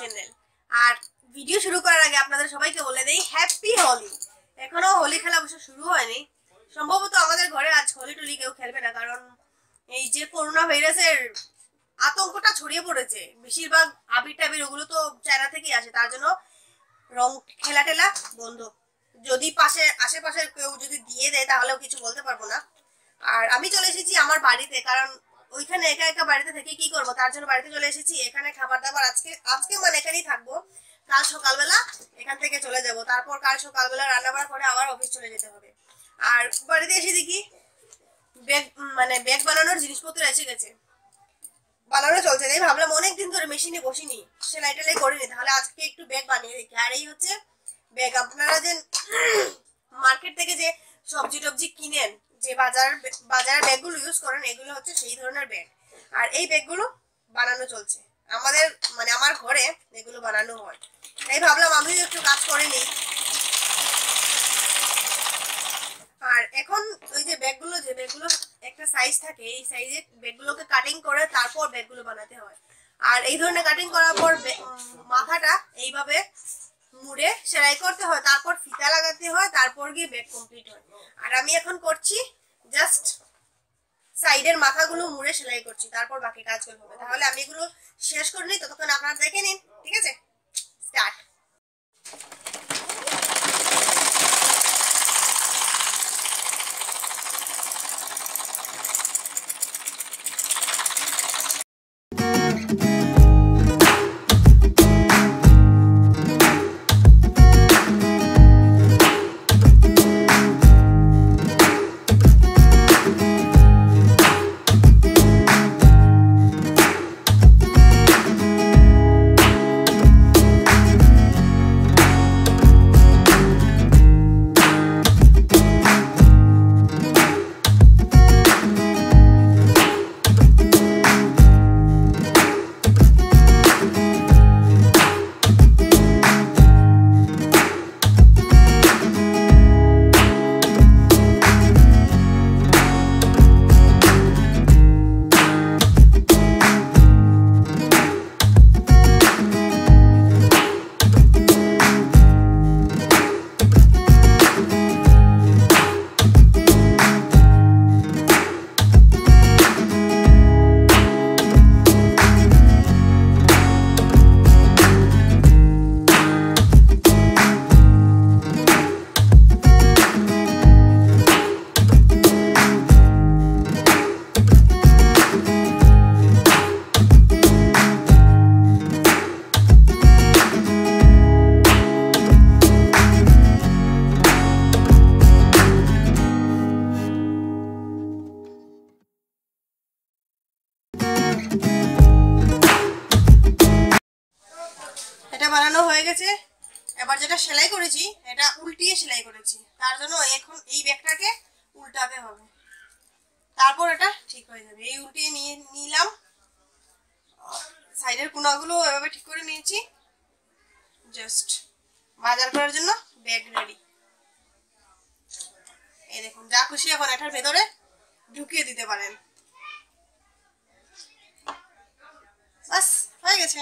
Channel আর video শুরু করার আগে আপনাদের সবাইকে বলে দেই হ্যাপি হোলি এখনও হোলি খেলা অবশ্য শুরু হয়নি। সম্ভবত আমাদের ঘরে আজ হোলি কেউ খেলবে না, কারণ এই যে করোনা ভাইরাসের আতঙ্কটা ছড়িয়ে পড়েছে, বেশিরভাগ আবির টাবির ওগুলো তো চায়না থেকেই আসে, তার জন্য রং খেলা টেলা বন্ধ। যদি পাশে, আশেপাশের কেউ যদি দিয়ে দেয়, তাহলেও কিছু বলতে পারব না। আর আমি চলে এসেছি আমার বাড়িতে, কারণ ওইখানে একা একা বাড়িতে থেকে কি করব? তার জন্য বাড়িতে চলে এসেছি। এখানে খাবার দাবার আজকে আজকে মানে এখানেই থাকব। কাল সকালবেলা এখান থেকে চলে যাব। তারপর কাল সকালবেলা রান্না বান্না করে আবার অফিস চলে যেতে হবে। আর বাড়িতে এসে দেখি ব্যাগ মানে ব্যাগ বানানোর জিনিসপত্র এসে গেছে। বানানো চলছে। তাই ভাবলাম অনেকদিন ধরে মেশিনে বসিনি। সেলাই টেলাই করিনি। তাহলে আজকে একটু ব্যাগ বানিয়ে দেখি। আর এই হচ্ছে ব্যাগ আপনারা যে মার্কেট থেকে যে সবজি টবজি কিনেন যে বাজার বাজারের ব্যাগগুলো ইউজ করেন, এগুলো হচ্ছে সেই ধরনের ব্যাগ আর এই ব্যাগগুলো বানানো চলছে। আমাদের মানে আমার ঘরে এগুলো বানানো হয়। তাই ভাবলাম আমিও একটু কাজ করে নিই। আর এখন ওই যে ব্যাগগুলো যে ব্যাগগুলো একটা সাইজ থাকে, এই সাইজে ব্যাগগুলোকে কাটিং করে তারপর ব্যাগগুলো বানাতে হয়। আর এই ধরনের কাটিং করার পর মাথাটা এইভাবে মুড়ে সেলাই করতে হয়। তারপর লাগাতে হয়, তারপর গিয়ে ব্যাগ কমপ্লিট হয়। আর আমি এখন করছি জাস্ট সাইডের মাথাগুলো মুড়ে সেলাই করছি, তারপর বাকি কাজগুলো হবে। তাহলে আমি এগুলো শেষ করে নিই, ততক্ষণ আপনারা দেখে নিন, ঠিক আছে? স্টার্ট গেছে। এবার যেটা সেলাই করেছি, এটা উল্টিয়ে সেলাই করেছি। তার জন্য এখন এই ব্যাগটাকে উল্টাতে হবে। তারপর এটা ঠিক হয়ে যাবে। এই উল্টিয়ে নিয়ে নিলাম। সাইডের কোনাগুলো এভাবে ঠিক করে নিয়েছি। জাস্ট বাজার করার জন্য ব্যাগ রেডি এই দেখুন, যা খুশি এখন এটার ভেতরে ঢুকিয়ে দিতে পারেন। বাস, হয়ে গেছে।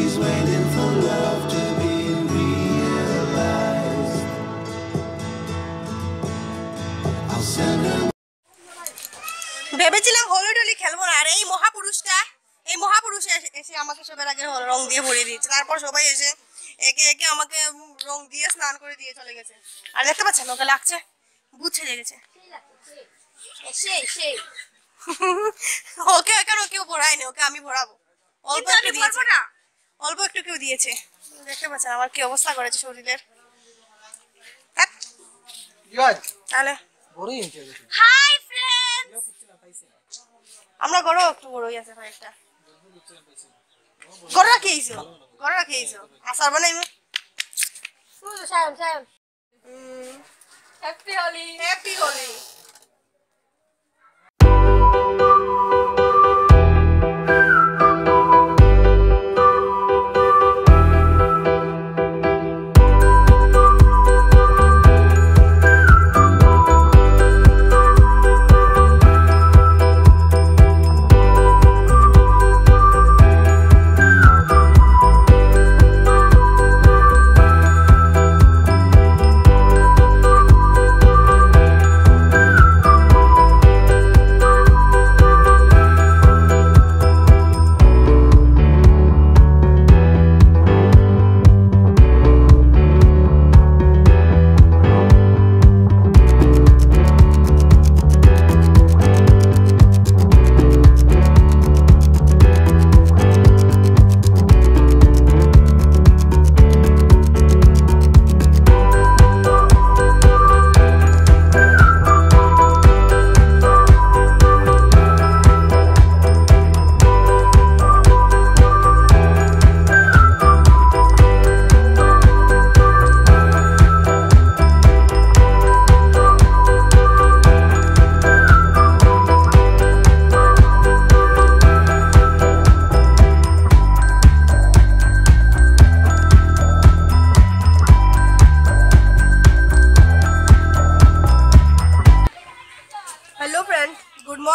She's waiting for love to be realized. I'll send her. ভেবেছিলাম হোলি টোলি খেলব না আর এই মহাপুরুষটা এই মহাপুরুষ এসে- আমাকে সবার আগে রং দিয়ে ভরিয়ে দিয়েছে তারপর সবাই এসে একে একে আমাকে রং দিয়ে স্নান করে দিয়ে চলে গেছে আর দেখতে পাচ্ছেন ওকে লাগছে বুঝ ছেড়ে গেছে সেই সেই ওকে কেন কেউ ভরায়নি ওকে আমি ভরাবো অল্প না। অল্প একটু কেউ দিয়েছে। দেখতে পাচ্ছেন আমার কি অবস্থা করেছে শরীরের। তাহলে। হাই ফ্রেন্ড আমরা ঘরেও একটু বড়ই আছে কয়েকটা। ঘরে রাখি আইছো ঘরে রাখি আইছো বানাইমু Ooh, Sam, Sam. হুম Happy Holi. Happy Holi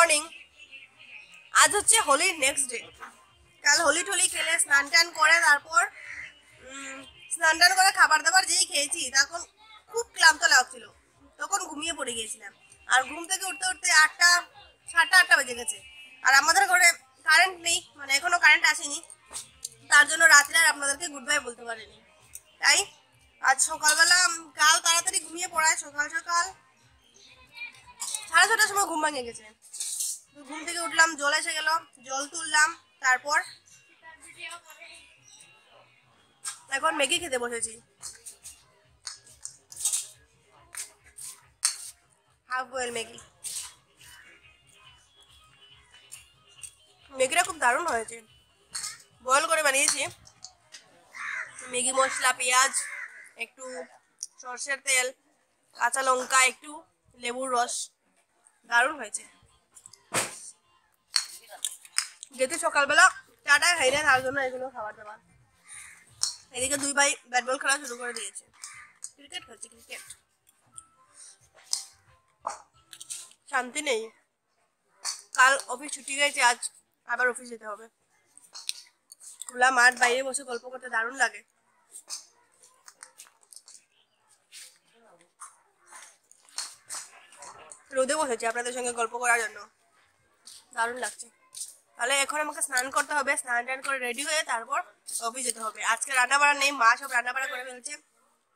morning আজ হচ্ছে হোলির নেক্সট ডে কাল হোলি টোলি খেলে স্নান টান করে, তারপর স্নান টান করে খাবার দাবার যেই খেয়েছি, তখন খুব ক্লান্ত লাগছিল। তখন ঘুমিয়ে পড়ে গিয়েছিলাম। আর ঘুম থেকে উঠতে উঠতে আটটা, সাতটা, আটটা বেজে গেছে। আর আমাদের ঘরে কারেন্ট নেই মানে এখনও কারেন্ট আসেনি। তার জন্য রাত্রে আর আপনাদেরকে গুড বাই বলতে পারিনি। তাই, আজ সকালবেলা কাল তাড়াতাড়ি ঘুমিয়ে পড়ায় সকাল সকাল সাড়ে ছটার সময় ঘুম ভেঙে গেছে। ঘুম থেকে উঠলাম, জল এসে গেল, জল তুললাম, তারপর এখন ম্যাগি খেতে বসেছি। Half boil Maggi. ম্যাগিটা খুব দারুণ হয়েছে। বয়েল করে বানিয়েছি। ম্যাগি মশলা, পেঁয়াজ, একটু সর্ষের তেল, কাঁচা লঙ্কা, একটু লেবুর রস। দারুণ হয়েছে। যেহেতু সকালবেলা খাই না তার জন্য এগুলো খাবার দাবার। এদিকে দুই ভাই ব্যাট বল খেলা শুরু করে দিয়েছে। ক্রিকেট খেলছে, ক্রিকেট। শান্তি নেই। কাল অফিস ছুটি গেছে, আজ আবার অফিস যেতে হবে। খোলা মাঠ, বাইরে বসে গল্প করতে দারুণ লাগে। রোদে বসেছি আপনাদের সঙ্গে গল্প করার জন্য। দারুণ লাগছে। তাহলে এখন আমাকে স্নান করতে হবে, স্নান টান করে রেডি হয়ে তারপর অফিস যেতে হবে। আজকে রান্না বাড়া নেই, মা সব রান্না বাড়া করে ফেলছে।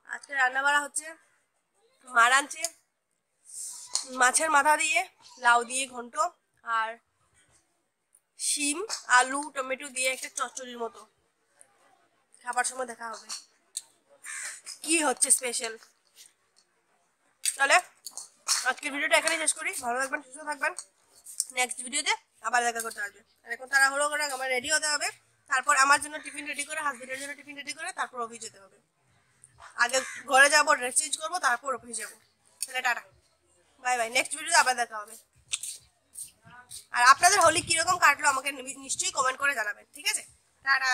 আজকে রান্না বাড়া হচ্ছে মা রাঁধছে মাছের মাথা দিয়ে, লাউ দিয়ে ঘন্ট আর শিম, আলু, টমেটো দিয়ে একটা চচ্চড়ির মতো। খাবার সময় দেখা হবে। কি হচ্ছে স্পেশাল তাহলে আজকের ভিডিওটা এখানে শেষ করি। ভালো থাকবেন, সুস্থ থাকবেন। নেক্সট ভিডিওতে আবার দেখা করতে আসবে। আর এখন তারা হলো করে আমার রেডি হতে হবে। তারপর আমার জন্য টিফিন রেডি করে হাজবেন্ডের জন্য টিফিন রেডি করে, তারপর অফিস যেতে হবে। আগে ঘরে যাব ড্রেস চেঞ্জ করব, তারপর অফিস যাব। তাহলে টাটা। বাই বাই নেক্সট ভিডিওতে আবার দেখা হবে। আর আপনাদের হোলি কীরকম কাটলো আমাকে নিশ্চয়ই কমেন্ট করে জানাবেন, ঠিক আছে? টাটা।